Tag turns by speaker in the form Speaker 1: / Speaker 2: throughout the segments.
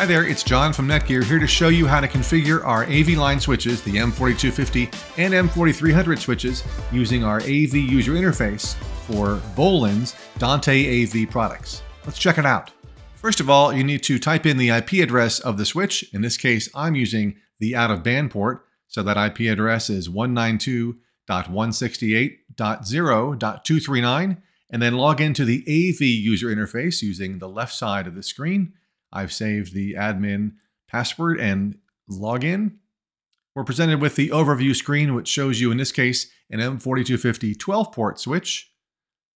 Speaker 1: Hi there, it's John from Netgear here to show you how to configure our AV line switches, the M4250 and M4300 switches, using our AV user interface for Bolin's Dante AV products. Let's check it out. First of all, you need to type in the IP address of the switch. In this case, I'm using the out-of-band port, so that IP address is 192.168.0.239, and then log into the AV user interface using the left side of the screen I've saved the admin password and login. We're presented with the overview screen, which shows you, in this case, an M4250 12 port switch.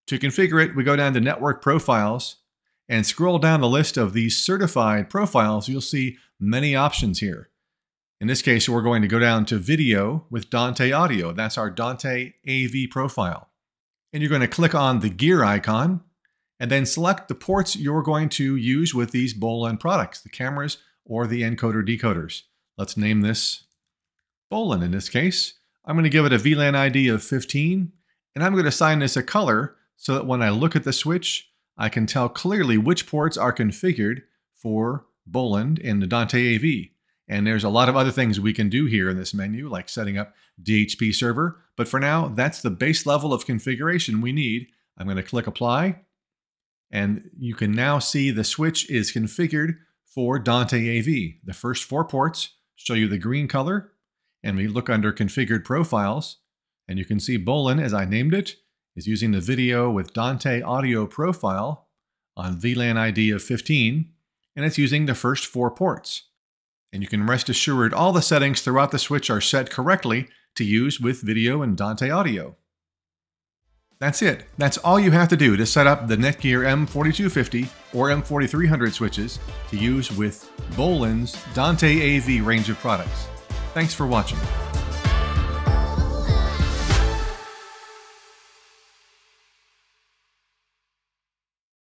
Speaker 1: To configure it, we go down to Network Profiles and scroll down the list of these certified profiles. You'll see many options here. In this case, we're going to go down to Video with Dante Audio. That's our Dante AV profile. And you're going to click on the gear icon and then select the ports you're going to use with these Bolin products, the cameras or the encoder decoders. Let's name this Bolin in this case. I'm going to give it a VLAN ID of 15, and I'm going to assign this a color so that when I look at the switch, I can tell clearly which ports are configured for Bolin in the Dante AV. And there's a lot of other things we can do here in this menu, like setting up DHCP server. But for now, that's the base level of configuration we need. I'm going to click Apply, and you can now see the switch is configured for Dante AV. The first four ports show you the green color, and we look under Configured Profiles, and you can see Bolin, as I named it, is using the video with Dante audio profile on VLAN ID of 15, and it's using the first four ports. And you can rest assured all the settings throughout the switch are set correctly to use with video and Dante audio. That's it. That's all you have to do to set up the Netgear M4250 or M4300 switches to use with Bolin's Dante AV range of products. Thanks for watching.